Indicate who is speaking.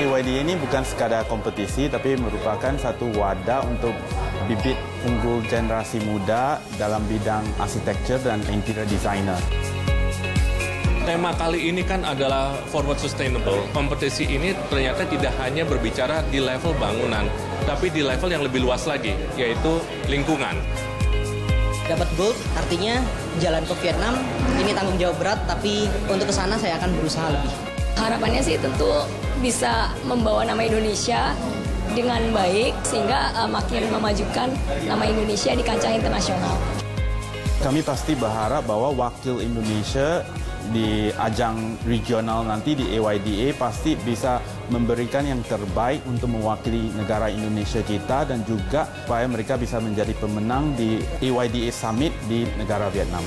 Speaker 1: EYDA ini bukan sekadar kompetisi, tapi merupakan satu wadah untuk bibit unggul generasi muda dalam bidang arsitektur dan interior designer.
Speaker 2: Tema kali ini kan adalah forward sustainable. Kompetisi ini ternyata tidak hanya berbicara di level bangunan, tapi di level yang lebih luas lagi, yaitu lingkungan.
Speaker 3: dapat gold artinya jalan ke Vietnam ini tanggung jawab berat tapi untuk ke sana saya akan berusaha lebih.
Speaker 4: Harapannya sih tentu bisa membawa nama Indonesia dengan baik sehingga uh, makin memajukan nama Indonesia di kancah internasional.
Speaker 1: Kami pasti berharap bahwa wakil Indonesia di ajang regional nanti di AYDA pasti bisa memberikan yang terbaik untuk mewakili negara Indonesia kita dan juga supaya mereka bisa menjadi pemenang di AYDA Summit di negara Vietnam.